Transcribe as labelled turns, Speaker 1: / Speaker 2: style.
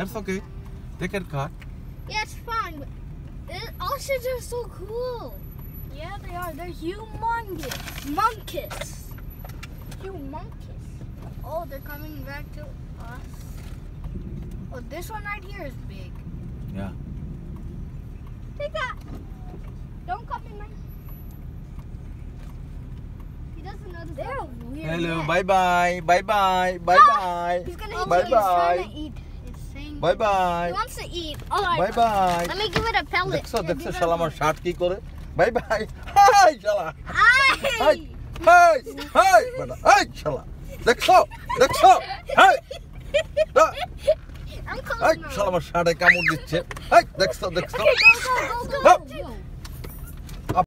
Speaker 1: That's okay. They can cut.
Speaker 2: Yeah, it's fine. But it, ostriches are so cool.
Speaker 3: Yeah, they are. They're humongous.
Speaker 2: Monkeys. Humongous.
Speaker 3: Oh, they're coming back to us. Oh, this one right here is big.
Speaker 1: Yeah.
Speaker 2: Take that. Don't come in my. He doesn't know the
Speaker 3: They're weird.
Speaker 1: Hello.
Speaker 3: yeah.
Speaker 1: Bye bye. Bye bye bye
Speaker 2: bye bye আমি কি বড় পেলে
Speaker 1: দেখছ দেখছ shirt কি করে bye bye hi শালা hi hi hi বড় হাই শালা দেখছ দেখছ হাই
Speaker 2: আই
Speaker 1: সালাম আর শার্টে কামড় দিচ্ছে হাই দেখছ দেখছ